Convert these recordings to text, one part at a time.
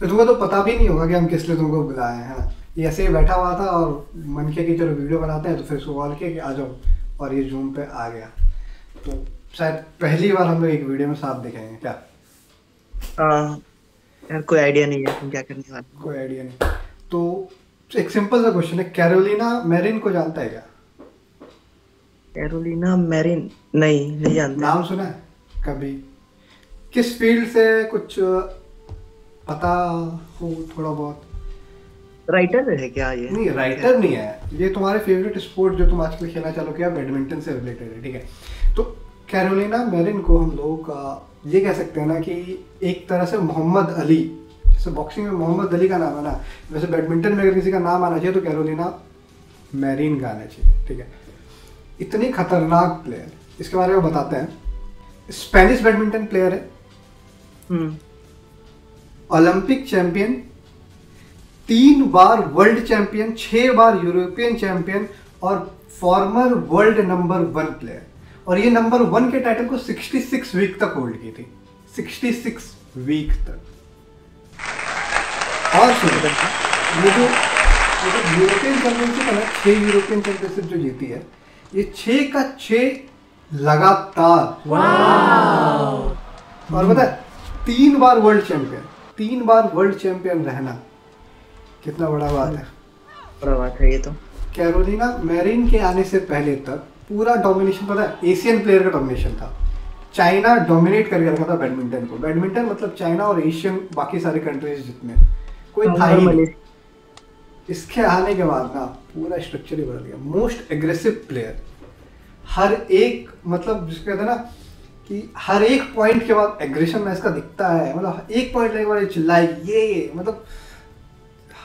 तो तुमको तो पता भी नहीं होगा कि हम किस लिए तुमको बुलाए हैं ना? ये ऐसे ही बैठा हुआ था और मन किया कि चलो वीडियो बनाते हैं तो फिर उसको कॉल किया कि आ जाओ और ये जूम पे आ गया। तो शायद पहली बार हम लोग एक वीडियो में साथ दिखेंगे क्या? हाँ यार कोई आइडिया नहीं है तुम क्या करने वाले कोई आइडिया नहीं। तो एक सिंपल सा क्वेश्चन है कैरोलिना मैरिन को जानता है क्या? कैरोलिना मैरिन नहीं नहीं जानता। नाम सुना है? कभी। किस फ़ील्ड से कुछ पता हो थोड़ा बहुत। राइटर है क्या ये? नहीं राइटर नहीं है। ये तुम्हारे फेवरेट स्पोर्ट जो तुम आजकल खेलना चालू किया बैडमिंटन से रिलेटेड है ठीक है? तो कैरोलिना मैरिन को हम लोगों का ये कह सकते हैं ना कि एक तरह से मोहम्मद अली जैसे बॉक्सिंग में मोहम्मद अली का नाम है ना वैसे बैडमिंटन में अगर किसी का नाम आना चाहिए तो कैरोलिना मैरिन का आना चाहिए ठीक है? इतनी खतरनाक प्लेयर इसके बारे में बताते हैं। स्पेनिश बैडमिंटन प्लेयर है। हम्म। ओलंपिक चैंपियन तीन बार वर्ल्ड चैंपियन छह बार यूरोपियन चैंपियन और former world number one player और ये नंबर वन के टाइटल को 66 वीक तक होल्ड की थी. 66 वीक तक. और ये जो यूरोपियन चैंपियनशिप है ना छह यूरोपियन चैंपियनशिप जो जीती है ये छह का छह लगातार. और है तीन बार वर्ल्ड चैंपियन तीन बार वर्ल्ड चैंपियन रहना। कितना बड़ा बात है। बड़ा बात है ये तो। कैरोलिना मैरिन के आने से पहले तक पूरा डोमिनेशन पता है एशियन प्लेयर का डोमिनेशन था। चाइना डोमिनेट करके रखा था बैडमिंटन को। बैडमिंटन मतलब चाइना और एशियन बाकी सारे कंट्रीज़ जितने। कोई था ही इसके आने के बाद ना पूरा स्ट्रक्चर ही बदल गया। मोस्ट एग्रेसिव प्लेयर हर एक मतलब जिसको कहते हैं ना कि हर एक पॉइंट के बाद एग्रेशन में इसका दिखता है। मतलब एक पॉइंट लेने के बाद ये चिल्लाएगी, ये ये मतलब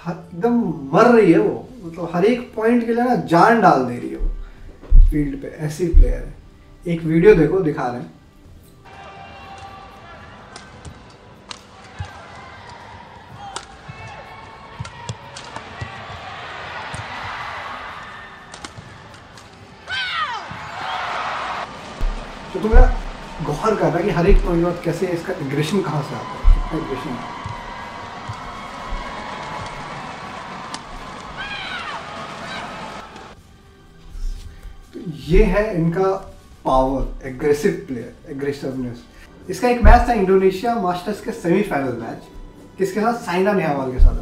एकदम मर रही है वो। मतलब हर एक पॉइंट के लिए ना जान डाल दे रही है वो। फ़ील्ड पे ऐसी प्लेयर है। एक वीडियो देखो, दिखा रहे हैं। गौर करना कि हर एक बाद कैसे इसका एग्रेशन कहाँ से आता है? कितना एग्रेशन तो ये है इनका पावर एग्रेसिव प्लेयर एग्रेसिवनेस इसका एक मैच था इंडोनेशिया मास्टर्स के सेमीफाइनल मैच किसके साथ? साइना नेहवाल के साथ.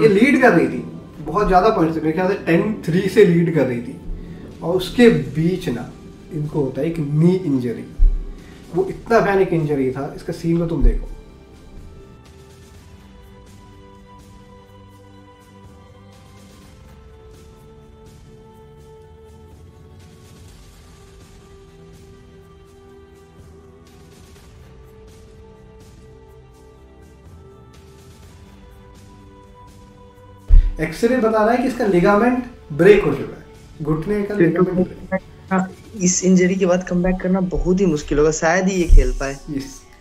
ये लीड कर रही थी. बहुत ज़्यादा पॉइंट से मेरे ख्याल से टेन थ्री से लीड कर रही थी. और उसके बीच ना इनको होता है एक नी इंजरी वो इतना भयानक इंजरी था, इसका सीन में तुम देखो। एक्सरे बता रहा है कि इसका लिगामेंट ब्रेक हो चुका है। घुटने का लिगामेंट ब्रेक इस इंजरी के बाद कमबैक करना बहुत ही मुश्किल होगा, शायद ही ये खेल पाए।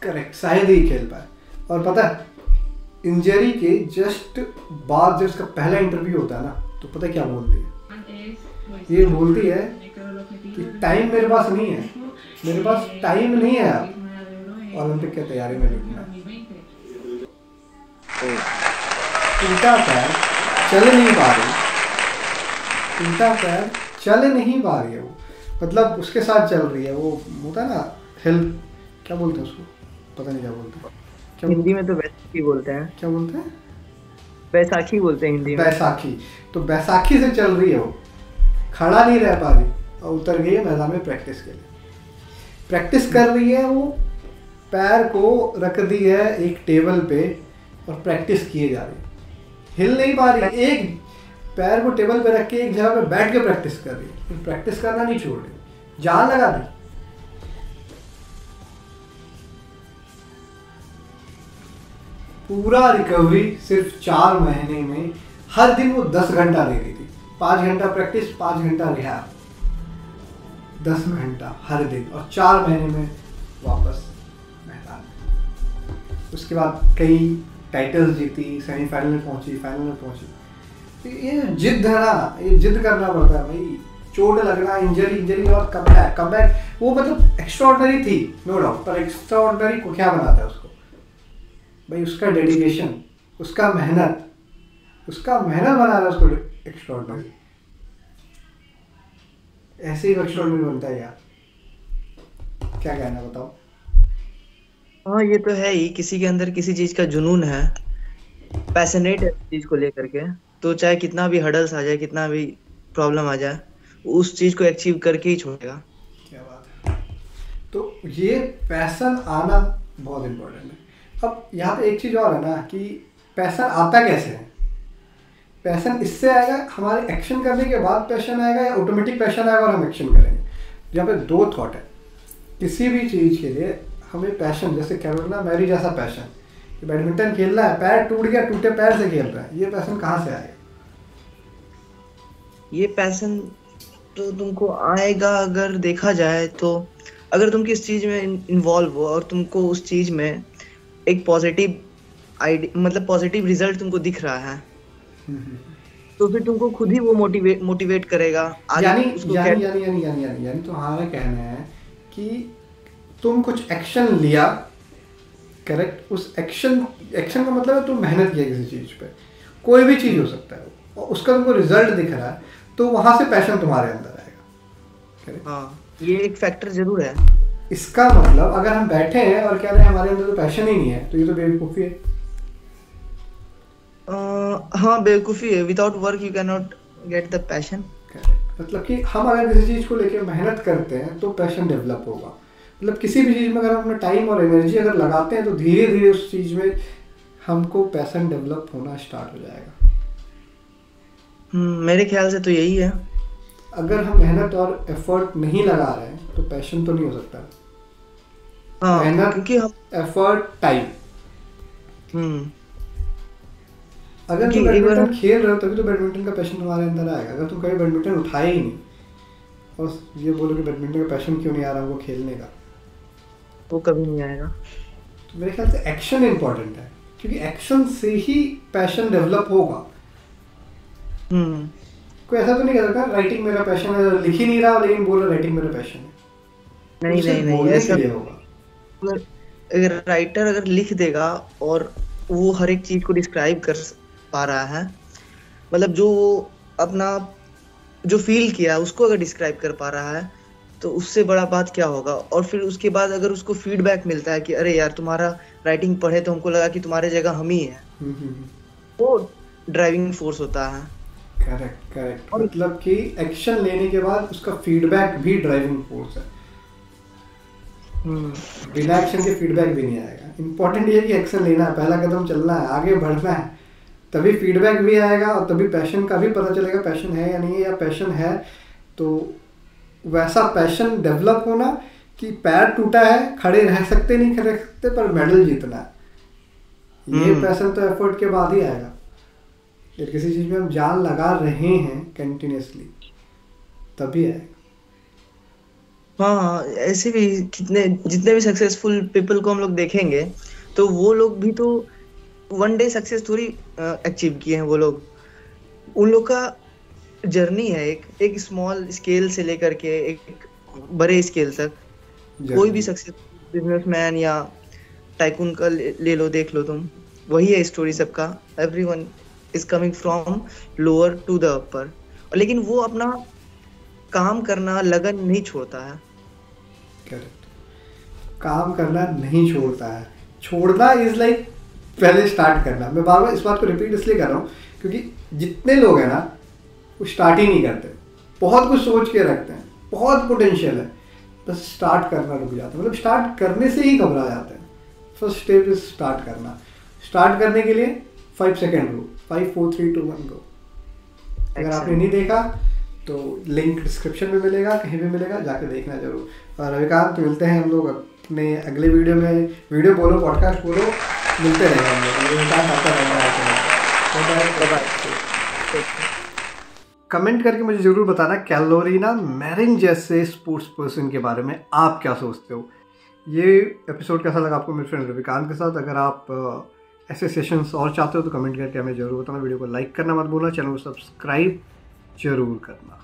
करेक्ट शायद ही खेल पाए। और पता है इंजरी के जस्ट बाद जब इसका पहला इंटरव्यू होता है ना तो पता क्या बोलती है? ये बोलती है कि टाइम मेरे पास नहीं है। मेरे पास टाइम नहीं है ओलंपिक की तैयारी में लिखना उल्टा पैर चल नहीं पा रही। उल्टा पैर चल नहीं पा रही है वो। मतलब उसके साथ चल रही है वो होता है ना हेल्प क्या बोलते हैं उसको? पता नहीं क्या बोलते हैं। क्या हिंदी में तो बैसाखी बोलते हैं। क्या बोलते हैं? बैसाखी बोलते हैं हिंदी में। बैसाखी। तो बैसाखी से चल रही है वो। खड़ा नहीं रह पा रही और उतर गई है मैदान में प्रैक्टिस के लिए। प्रैक्टिस कर रही है वो पैर को रख दी है एक टेबल पे और प्रैक्टिस किए जा रही है। हिल नहीं पा रही एक पैर को टेबल पे रख के एक जगह पे बैठ के प्रैक्टिस कर रही है। प्रैक्टिस करना नहीं छोड़ रही। जान लगा दी। पूरा रिकवरी सिर्फ़ चार महीने में हर दिन वो दस घंटा दे रही थी। पाँच घंटा प्रैक्टिस, पाँच घंटा रिहाब दस घंटा हर दिन और चार महीने में वापस मैदान। उसके बाद कई टाइटल्स जीती सेमीफाइनल में पहुँची फाइनल में पहुँची। ये जिद है ना, ये जिद करना पड़ता है भाई। चोट लगना इंजरी इंजरी और कम बैक कम बैक वो मतलब एक्स्ट्रा थी नो डाउट पर एक्स्ट्रा को क्या बनाता है उसको? भाई उसका डेडिकेशन उसका मेहनत उसका मेहनत बना रहा उसको एक्स्ट्रॉर्डनरी ऐसे ही एक्स्ट्रॉर्डनरी बनता है यार। क्या कहना बताओ? हाँ ये तो है ही, किसी के अंदर किसी चीज़ का जुनून है। पैशनेट है चीज़ को लेकर के। तो चाहे कितना भी हडल्स आ जाए, कितना भी प्रॉब्लम आ जाए, उस चीज़ को अचीव करके ही छोड़ेगा। क्या बात है। तो ये पैसन आना बहुत इम्पोर्टेंट है। अब यहाँ पे एक चीज़ और है ना कि पैसन आता कैसे है? पैसन इससे आएगा, हमारे एक्शन करने के बाद पैशन आएगा या ऑटोमेटिक पैशन आएगा और हम एक्शन करेंगे? यहाँ पे दो थॉट है। किसी भी चीज़ के लिए हमें पैशन जैसे कैरोलिना मैरी जैसा पैशन कि बैडमिंटन खेलना है पैर टूट गया टूटे पैर से खेल रहा है। ये पैशन कहाँ से आएगा ये पैशन तो तुमको आएगा अगर देखा जाए तो अगर तुम किस चीज़ में इन्वॉल्व हो और तुमको उस चीज़ में एक पॉजिटिव आइडिया मतलब पॉजिटिव रिज़ल्ट तुमको दिख रहा है तो फिर तुमको खुद ही वो मोटिवेट मोटिवेट करेगा यानी यानी यानी यानी यानी यानी यानी तो हमारा कहना है कि तुम कुछ एक्शन लिया करेक्ट उस एक्शन एक्शन का मतलब है तुम मेहनत किया किसी चीज़ पे। कोई भी चीज़ हो सकता है और उसका तुमको रिज़ल्ट दिख रहा है तो वहाँ से पैशन तुम्हारे अंदर आएगा। करेक्ट हाँ। ये एक फैक्टर ज़रूर है। इसका मतलब अगर हम बैठे हैं और कह रहे हैं हमारे अंदर तो पैशन ही नहीं है तो ये तो बेवकूफ़ी है। अ, हाँ बेवकूफ़ी है। Without work you can not get the passion. मतलब कि हम अगर किसी चीज़ को लेकर मेहनत करते हैं तो पैशन डेवलप होगा। मतलब किसी भी चीज़ में अगर हम अपना टाइम और एनर्जी अगर लगाते हैं तो धीरे धीरे उस चीज़ में हमको पैसन डेवलप होना स्टार्ट हो जाएगा। हम्म, मेरे ख्याल से तो यही है। अगर हम मेहनत और एफर्ट नहीं लगा रहे हैं तो पैशन तो नहीं हो सकता। हाँ मेहनत- क्योंकि हम एफर्ट टाइम हम्म। अगर तुम बैडमिंटन खेल रहे हो तभी तो बैडमिंटन का पैशन तुम्हारे अंदर आएगा। अगर तुम कभी बैडमिंटन उठाए ही नहीं और ये बोलो कि बैडमिंटन का पैशन क्यों नहीं आ रहा हमको खेलने का? वो कभी नहीं आएगा। तो मेरे ख्याल से एक्शन इंपॉर्टेंट है क्योंकि एक्शन से ही पैशन डेवलप होगा। हम्म। कोई ऐसा तो नहीं कह सकता राइटिंग मेरा पैशन है लिख ही नहीं रहा लेकिन बोल रहा राइटिंग मेरा पैशन है। नहीं नहीं नहीं ऐसा लिए होगा। अगर अगर राइटर अगर लिख देगा और वो हर एक चीज़ को डिस्क्राइब कर पा रहा है मतलब जो वो अपना जो फील किया उसको अगर डिस्क्राइब कर पा रहा है तो उससे बड़ा बात क्या होगा? और फिर उसके बाद अगर उसको फीडबैक मिलता है कि अरे यार तुम्हारा राइटिंग पढ़े तो हमको लगा कि तुम्हारे जगह हम ही है। हम्म, हम्म, हम्म। वो ड्राइविंग फोर्स होता है। करेक्ट करेक्ट मतलब कि एक्शन लेने के बाद उसका फीडबैक भी ड्राइविंग फोर्स है। बिना एक्शन के फीडबैक भी नहीं आएगा। इंपॉर्टेंट ये है कि एक्शन लेना है। पहला कदम चलना है। आगे बढ़ना है। तभी फीडबैक भी आएगा और तभी पैशन का भी पता चलेगा पैशन है या नहीं है या पैशन है तो वैसा पैशन डेवलप होना कि पैर टूटा है खड़े रह सकते नहीं खड़े रह सकते पर मेडल जीतना है। ये हम्म। पैशन तो एफर्ट के बाद ही आएगा। या किसी चीज़ में हम जान लगा रहे हैं कंटिन्यूसली तभी आएगा। हाँ हाँ ऐसे भी कितने जितने भी सक्सेसफुल पीपल को हम लोग देखेंगे तो वो लोग भी तो वन डे सक्सेस थोड़ी अचीव किए हैं वो लोग। उन लोग का जर्नी है एक एक स्मॉल स्केल से लेकर के एक बड़े स्केल तक। कोई भी सक्सेस बिजनेसमैन या टाइकून का ले, ले लो देख लो तुम। वही है स्टोरी सबका। Everyone is coming from lower to the upper लेकिन वो अपना काम करना लगन नहीं छोड़ता है। करेक्ट काम करना नहीं छोड़ता है। छोड़ना इज़ लाइक पहले स्टार्ट करना। मैं बार बार इस बात को रिपीट इसलिए कर रहा हूँ क्योंकि जितने लोग हैं ना वो स्टार्ट ही नहीं करते। बहुत कुछ सोच के रखते हैं। बहुत पोटेंशियल है। बस स्टार्ट करना रुक जाता है। मतलब स्टार्ट करने से ही घबरा जाते हैं। फ़र्स्ट स्टेप इज़ स्टार्ट करना। स्टार्ट करने के लिए फाइव सेकेंड रो five four three two one go अगर आपने नहीं देखा तो लिंक डिस्क्रिप्शन में मिलेगा कहीं भी मिलेगा जाके देखना ज़रूर। और रविकांत मिलते हैं हम लोग अपने अगले वीडियो में। वीडियो बोलो पॉडकास्ट बोलो। मिलते रहेंगे हम लोग। रविकांत आता रहेगा कमेंट करके मुझे ज़रूर बताना कैलोरीना मैरिन जैसे स्पोर्ट्स पर्सन के बारे में आप क्या सोचते हो। ये एपिसोड कैसा लगा आपको मेरे फ्रेंड रविकांत के साथ? अगर आप ऐसे सेशंस और चाहते हो तो कमेंट करके हमें ज़रूर बताना। वीडियो को लाइक करना मत भूलना, चैनल को सब्सक्राइब ज़रूर करना।